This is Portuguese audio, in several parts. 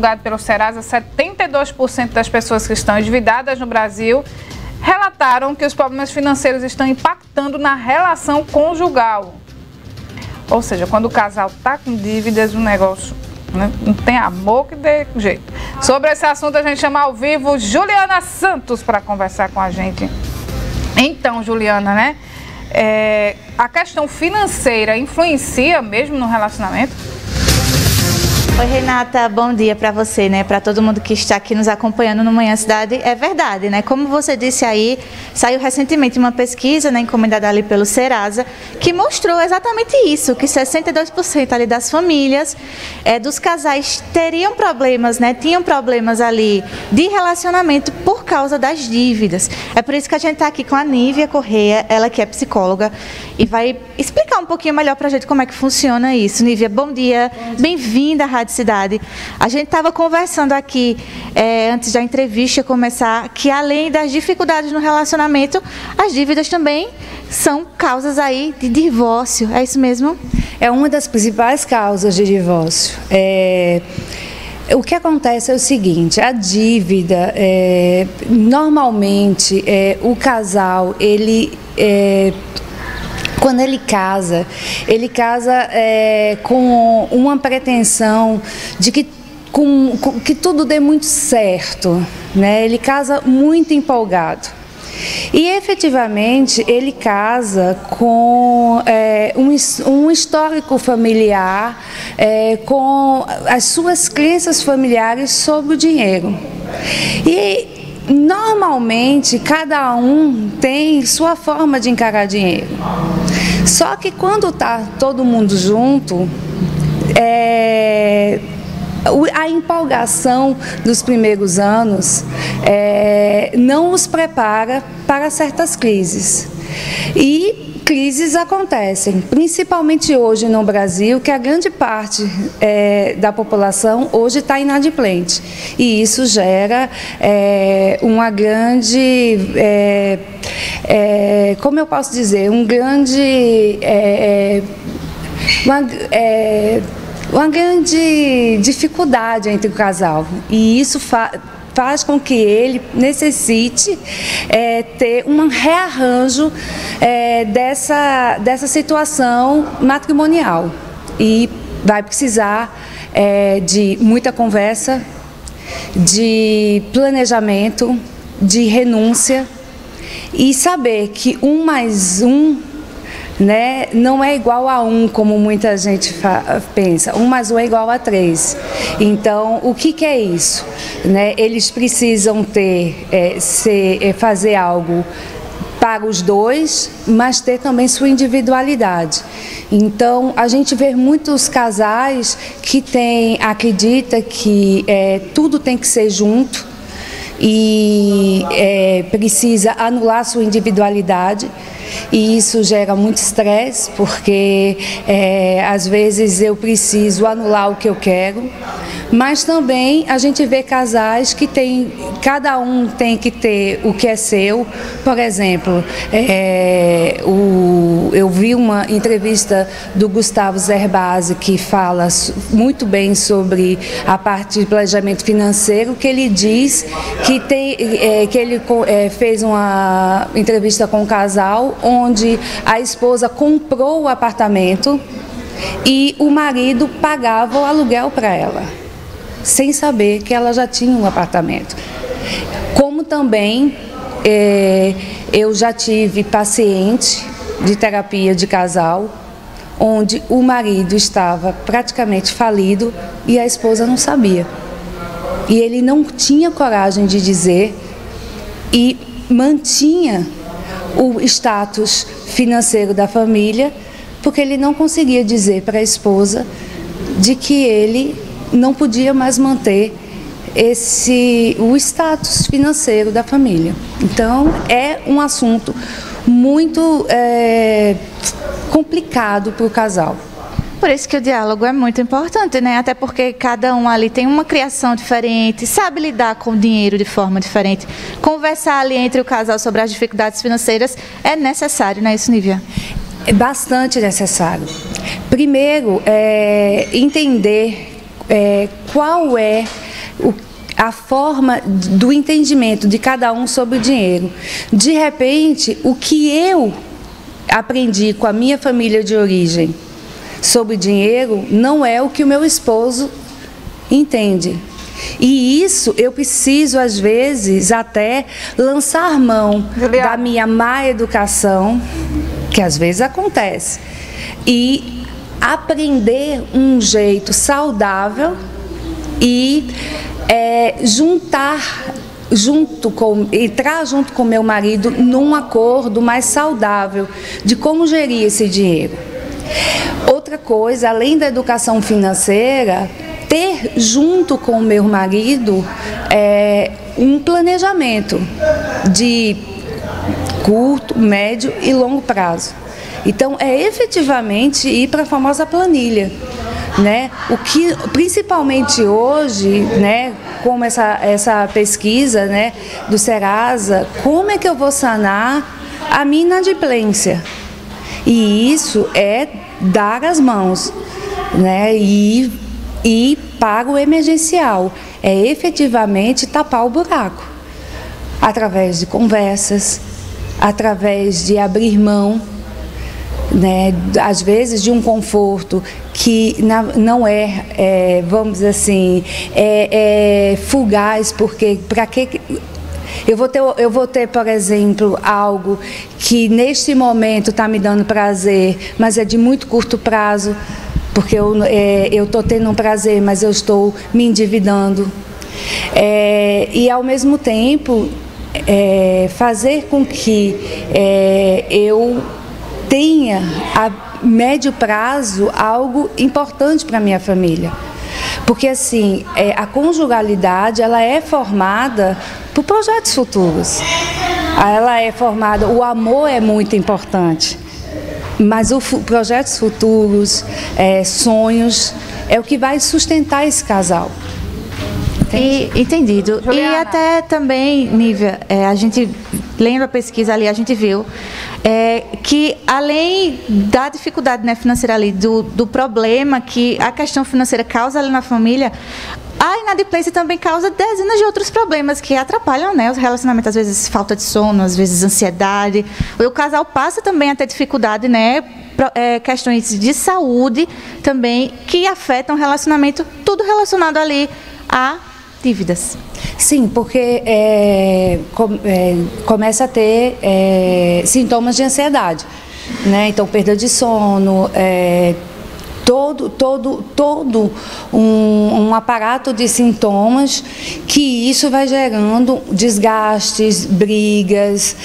Divulgado pelo Serasa, 72% das pessoas que estão endividadas no Brasil relataram que os problemas financeiros estão impactando na relação conjugal. Ou seja, quando o casal está com dívidas, o negócio né, não tem amor que dê jeito. Sobre esse assunto, a gente chama ao vivo Juliana Santos para conversar com a gente. Então, Juliana, né? É, a questão financeira influencia mesmo no relacionamento? Oi, Renata, bom dia para você, né? Para todo mundo que está aqui nos acompanhando no Manhã Cidade. É verdade, né? Como você disse aí, saiu recentemente uma pesquisa, né, encomendada ali pelo Serasa, que mostrou exatamente isso, que 62% ali das famílias, é, dos casais teriam problemas, né? Tinham problemas ali de relacionamento por causa das dívidas. É por isso que a gente está aqui com a Nívia Correia, ela que é psicóloga, e vai explicar um pouquinho melhor para a gente como é que funciona isso. Nívia, bom dia, bem-vinda à Rádio Cidade. A gente estava conversando aqui é, antes da entrevista começar que além das dificuldades no relacionamento, as dívidas também são causas aí de divórcio. É isso mesmo? É uma das principais causas de divórcio. É... O que acontece é o seguinte, a dívida, é, normalmente é, o casal, ele é, quando ele casa, ele casa é, com uma pretensão de que, com, com, que tudo dê muito certo, né? Ele casa muito empolgado. E efetivamente ele casa com é, um, um, histórico familiar, é, com as suas crenças familiares sobre o dinheiro. E normalmente cada um tem sua forma de encarar dinheiro. Só que quando está todo mundo junto, é, a empolgação dos primeiros anos é, não os prepara para certas crises. E crises acontecem, principalmente hoje no Brasil, que a grande parte é, da população hoje está inadimplente. E isso gera é, uma grande, é, é como eu posso dizer, um grande. É, é, uma, uma grande dificuldade entre o casal. E isso faz faz com que ele necessite é, ter um rearranjo é, dessa, dessa situação matrimonial. E vai precisar é, de muita conversa, de planejamento, de renúncia e saber que um mais um né, não é igual a um, como muita gente pensa. Um mais um é igual a três. Então, o que, que é isso? Né? Eles precisam ter, é, ser, é, fazer algo para os dois, mas ter também sua individualidade. Então, a gente vê muitos casais que tem, acredita que é, tudo tem que ser junto e é, precisa anular sua individualidade e isso gera muito estresse, porque é, às vezes eu preciso anular o que eu quero, mas também a gente vê casais que tem, cada um tem que ter o que é seu. Por exemplo, é, o, eu vi uma entrevista do Gustavo Zerbasi que fala muito bem sobre a parte de planejamento financeiro, que ele diz que, tem, é, que ele é, fez uma entrevista com um casal onde a esposa comprou o apartamento e o marido pagava o aluguel para ela, sem saber que ela já tinha um apartamento. Como também é, eu já tive paciente de terapia de casal, onde o marido estava praticamente falido e a esposa não sabia. E ele não tinha coragem de dizer e mantinha o status financeiro da família, porque ele não conseguia dizer para a esposa de que ele não podia mais manter esse o status financeiro da família. Então é um assunto muito é, complicado para o casal. Por isso que o diálogo é muito importante, né? Até porque cada um ali tem uma criação diferente, sabe lidar com o dinheiro de forma diferente. Conversar ali entre o casal sobre as dificuldades financeiras é necessário, não é isso, Nívia? É bastante necessário. Primeiro, é, entender é, qual é o, a forma do entendimento de cada um sobre o dinheiro. De repente, o que eu aprendi com a minha família de origem sobre dinheiro não é o que o meu esposo entende. E isso eu preciso, às vezes, até lançar mão Juliana. da minha má educação, que às vezes acontece, e aprender um jeito saudável e é, juntar junto com entrar junto com meu marido num acordo mais saudável de como gerir esse dinheiro. Outra coisa, além da educação financeira, ter junto com o meu marido é, um planejamento de curto, médio e longo prazo. Então, é efetivamente ir para a famosa planilha. Né? O que, principalmente hoje, né, como essa, essa pesquisa né, do Serasa, como é que eu vou sanar a minha inadimplência? E isso é dar as mãos né, e ir para o emergencial. É efetivamente tapar o buraco através de conversas, através de abrir mão né, às vezes de um conforto que não é, é vamos dizer assim, é, é fugaz, porque para que eu vou, ter, eu vou ter, por exemplo, algo que neste momento está me dando prazer, mas é de muito curto prazo, porque eu é, estou tendo um prazer, mas eu estou me endividando. É, e ao mesmo tempo é, fazer com que é, eu tenha a médio prazo algo importante para minha família. Porque assim, é, a conjugalidade ela é formada por projetos futuros. Ela é formada, o amor é muito importante. Mas os projetos futuros, é, sonhos, é o que vai sustentar esse casal. E, entendido. Juliana. E até também, Nívia, é, a gente, lendo a pesquisa ali, a gente viu é, que além da dificuldade né, financeira ali, do, do problema que a questão financeira causa ali na família, a inadimplência também causa dezenas de outros problemas que atrapalham né, os relacionamentos, às vezes falta de sono, às vezes ansiedade. O casal passa também a ter dificuldade, né, é, questões de saúde também que afetam o relacionamento, tudo relacionado ali a dívidas. Sim, porque é, com, é, começa a ter é, sintomas de ansiedade, né? Então perda de sono, todo, todo, todo um, um, aparato de sintomas que isso vai gerando desgastes, brigas.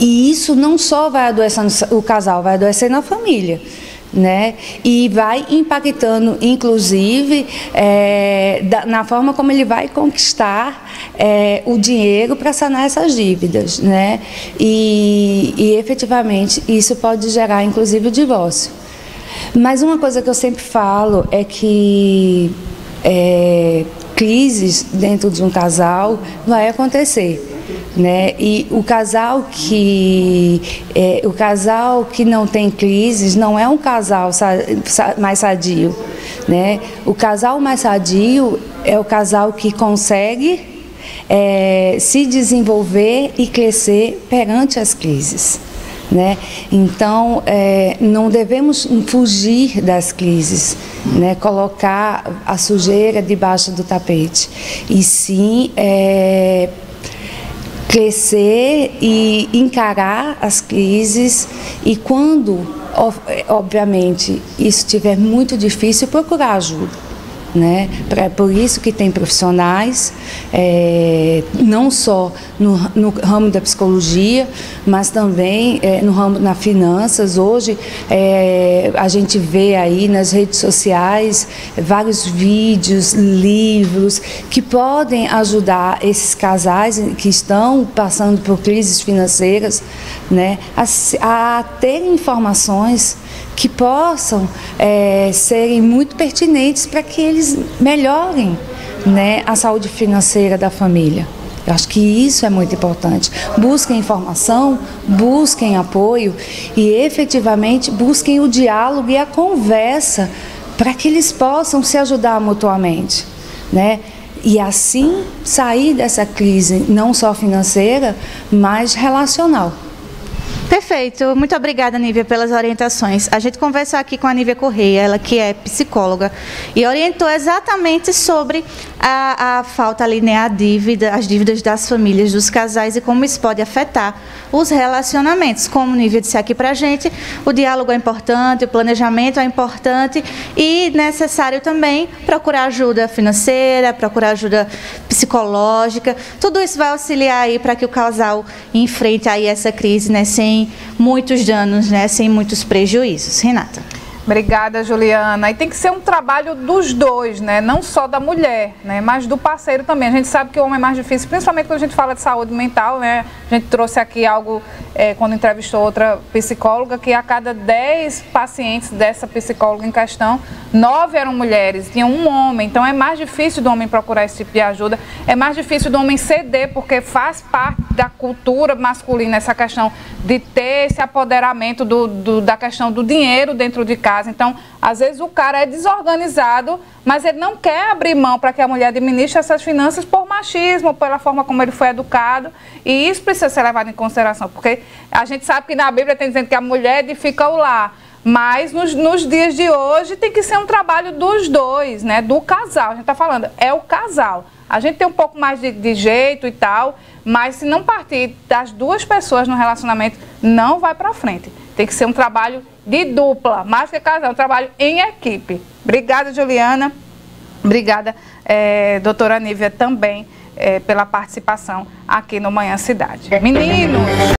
E isso não só vai adoecendo o casal, vai adoecer na família né? E vai impactando, inclusive, é, da, na forma como ele vai conquistar é, o dinheiro para sanar essas dívidas, né? E, e efetivamente isso pode gerar, inclusive, o divórcio. Mas uma coisa que eu sempre falo é que é, crises dentro de um casal vai acontecer né? E o casal que é, o casal que não tem crises não é um casal sa, sa, mais sadio, né? O casal mais sadio é o casal que consegue é, se desenvolver e crescer perante as crises. Né? Então, é, não devemos fugir das crises, né? colocar a sujeira debaixo do tapete, e sim é, crescer e encarar as crises e quando, obviamente, isso estiver muito difícil, procurar ajuda. Né? Pra, por isso que tem profissionais, é, não só no, no, ramo da psicologia, mas também é, no ramo das finanças. Hoje é, a gente vê aí nas redes sociais vários vídeos, livros que podem ajudar esses casais que estão passando por crises financeiras né, a, a ter informações que possam é, serem muito pertinentes para que eles melhorem né, a saúde financeira da família. Eu acho que isso é muito importante. Busquem informação, busquem apoio e efetivamente busquem o diálogo e a conversa para que eles possam se ajudar mutuamente, né? E assim sair dessa crise não só financeira, mas relacional. Perfeito. Muito obrigada, Nívia, pelas orientações. A gente conversou aqui com a Nívia Correia, ela que é psicóloga, e orientou exatamente sobre a, a falta ali, a dívida, as dívidas das famílias, dos casais e como isso pode afetar os relacionamentos. Como Nívia disse aqui para a gente, o diálogo é importante, o planejamento é importante e necessário também procurar ajuda financeira, procurar ajuda psicológica. Tudo isso vai auxiliar aí para que o casal enfrente aí essa crise, né, sem muitos danos, né, sem muitos prejuízos. Renata. Obrigada, Juliana. E tem que ser um trabalho dos dois, né? Não só da mulher, né? Mas do parceiro também. A gente sabe que o homem é mais difícil, principalmente quando a gente fala de saúde mental, né? A gente trouxe aqui algo é, quando entrevistou outra psicóloga, que a cada 10 pacientes dessa psicóloga em questão, nove eram mulheres, tinha um homem. Então é mais difícil do homem procurar esse tipo de ajuda. É mais difícil do homem ceder, porque faz parte da cultura masculina essa questão de ter esse apoderamento do, do da questão do dinheiro dentro de casa casa. Então, às vezes o cara é desorganizado, mas ele não quer abrir mão para que a mulher administre essas finanças por machismo, pela forma como ele foi educado. E isso precisa ser levado em consideração, porque a gente sabe que na Bíblia tem dizendo que a mulher edifica o lar. Mas nos, nos, dias de hoje tem que ser um trabalho dos dois, né? Do casal. A gente está falando, é o casal. A gente tem um pouco mais de, de, jeito e tal, mas se não partir das duas pessoas no relacionamento, não vai para frente. Tem que ser um trabalho de dupla, mais que casal, um trabalho em equipe. Obrigada, Juliana. Obrigada, é, doutora Nívia, também é, pela participação aqui no Manhã Cidade. Meninos!